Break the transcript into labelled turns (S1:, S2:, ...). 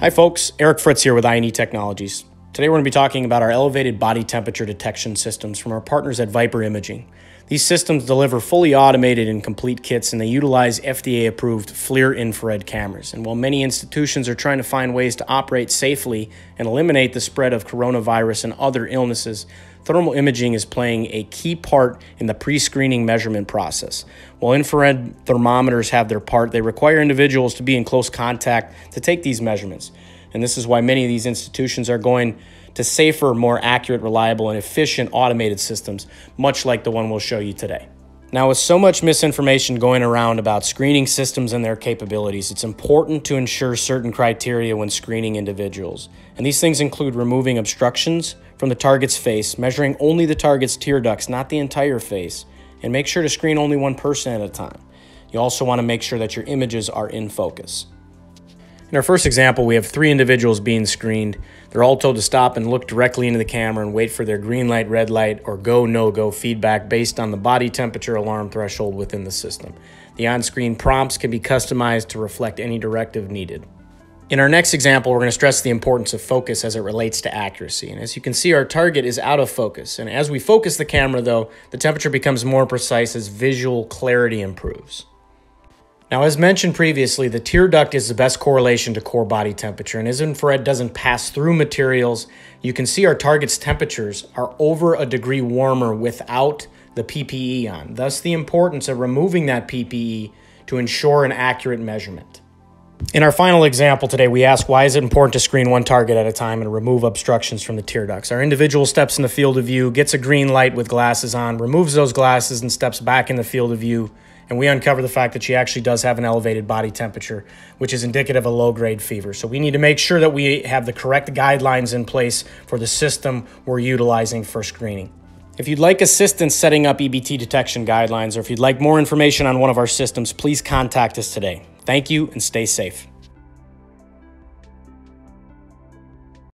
S1: Hi, folks. Eric Fritz here with I&E Technologies. Today, we're going to be talking about our elevated body temperature detection systems from our partners at Viper Imaging. These systems deliver fully automated and complete kits, and they utilize FDA approved FLIR infrared cameras. And while many institutions are trying to find ways to operate safely and eliminate the spread of coronavirus and other illnesses, thermal imaging is playing a key part in the pre screening measurement process. While infrared thermometers have their part, they require individuals to be in close contact to take these measurements. And this is why many of these institutions are going to safer, more accurate, reliable, and efficient automated systems, much like the one we'll show you today. Now, with so much misinformation going around about screening systems and their capabilities, it's important to ensure certain criteria when screening individuals. And these things include removing obstructions from the target's face, measuring only the target's tear ducts, not the entire face, and make sure to screen only one person at a time. You also want to make sure that your images are in focus. In our first example, we have three individuals being screened. They're all told to stop and look directly into the camera and wait for their green light, red light, or go, no go feedback based on the body temperature alarm threshold within the system. The on screen prompts can be customized to reflect any directive needed. In our next example, we're going to stress the importance of focus as it relates to accuracy. And as you can see, our target is out of focus. And as we focus the camera, though, the temperature becomes more precise as visual clarity improves. Now, as mentioned previously, the tear duct is the best correlation to core body temperature, and as infrared doesn't pass through materials, you can see our target's temperatures are over a degree warmer without the PPE on. Thus, the importance of removing that PPE to ensure an accurate measurement. In our final example today, we ask why is it important to screen one target at a time and remove obstructions from the tear ducts. Our individual steps in the field of view, gets a green light with glasses on, removes those glasses, and steps back in the field of view and we uncover the fact that she actually does have an elevated body temperature, which is indicative of low grade fever. So we need to make sure that we have the correct guidelines in place for the system we're utilizing for screening. If you'd like assistance setting up EBT detection guidelines, or if you'd like more information on one of our systems, please contact us today. Thank you and stay safe.